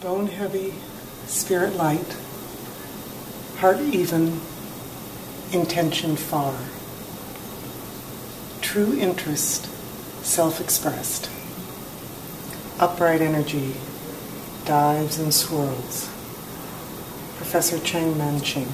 bone heavy, spirit light, heart even, intention far. True interest, self expressed. Upright energy dives and swirls. Professor Cheng Man Ching.